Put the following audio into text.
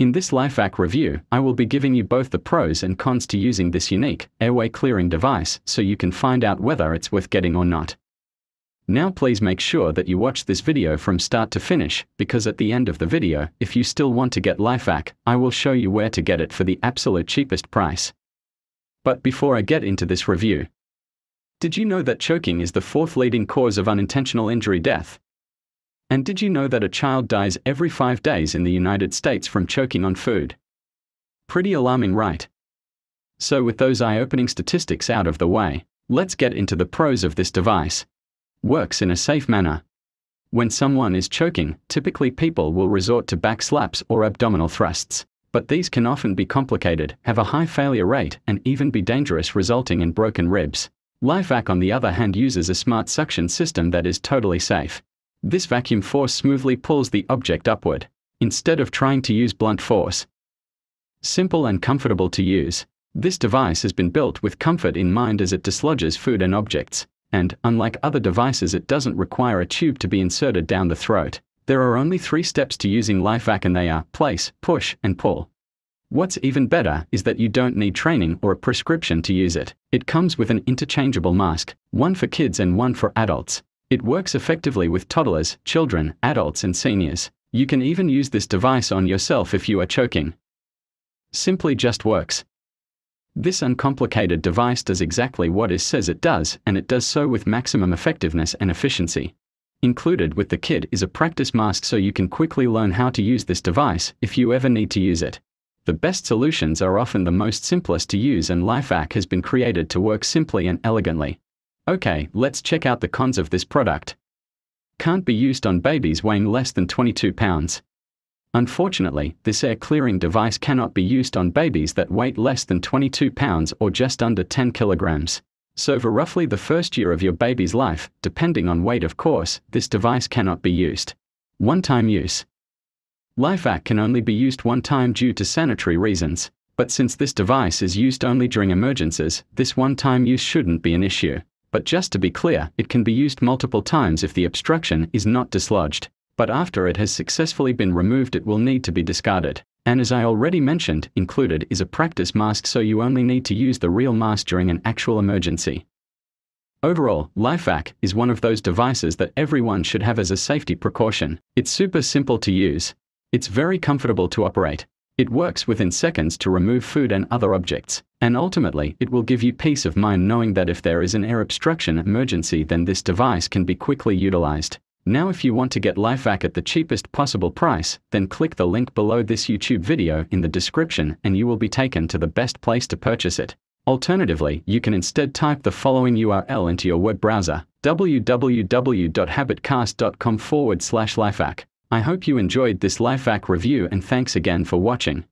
In this LifeVac review, I will be giving you both the pros and cons to using this unique, airway clearing device so you can find out whether it's worth getting or not. Now please make sure that you watch this video from start to finish, because at the end of the video, if you still want to get LifeVac, I will show you where to get it for the absolute cheapest price. But before I get into this review, did you know that choking is the fourth leading cause of unintentional injury death? And did you know that a child dies every five days in the United States from choking on food? Pretty alarming, right? So, with those eye opening statistics out of the way, let's get into the pros of this device. Works in a safe manner. When someone is choking, typically people will resort to back slaps or abdominal thrusts. But these can often be complicated, have a high failure rate, and even be dangerous, resulting in broken ribs. LifeVac, on the other hand, uses a smart suction system that is totally safe. This vacuum force smoothly pulls the object upward, instead of trying to use blunt force. Simple and comfortable to use, this device has been built with comfort in mind as it dislodges food and objects, and, unlike other devices, it doesn't require a tube to be inserted down the throat. There are only three steps to using LifeVac and they are place, push, and pull. What's even better is that you don't need training or a prescription to use it. It comes with an interchangeable mask, one for kids and one for adults. It works effectively with toddlers, children, adults, and seniors. You can even use this device on yourself if you are choking. Simply just works. This uncomplicated device does exactly what it says it does, and it does so with maximum effectiveness and efficiency. Included with the kit is a practice mask so you can quickly learn how to use this device if you ever need to use it. The best solutions are often the most simplest to use, and LifeVac has been created to work simply and elegantly. Okay, let's check out the cons of this product. Can't be used on babies weighing less than 22 pounds. Unfortunately, this air clearing device cannot be used on babies that weight less than 22 pounds or just under 10 kilograms. So, for roughly the first year of your baby's life, depending on weight, of course, this device cannot be used. One time use. LifeVac can only be used one time due to sanitary reasons, but since this device is used only during emergencies, this one time use shouldn't be an issue. But just to be clear, it can be used multiple times if the obstruction is not dislodged. But after it has successfully been removed, it will need to be discarded. And as I already mentioned, included is a practice mask so you only need to use the real mask during an actual emergency. Overall, LifeVac is one of those devices that everyone should have as a safety precaution. It's super simple to use. It's very comfortable to operate. It works within seconds to remove food and other objects, and ultimately, it will give you peace of mind knowing that if there is an air obstruction emergency, then this device can be quickly utilized. Now, if you want to get LifeVac at the cheapest possible price, then click the link below this YouTube video in the description and you will be taken to the best place to purchase it. Alternatively, you can instead type the following URL into your web browser www.habitcast.com forward slash lifevac. I hope you enjoyed this LifeVac review and thanks again for watching.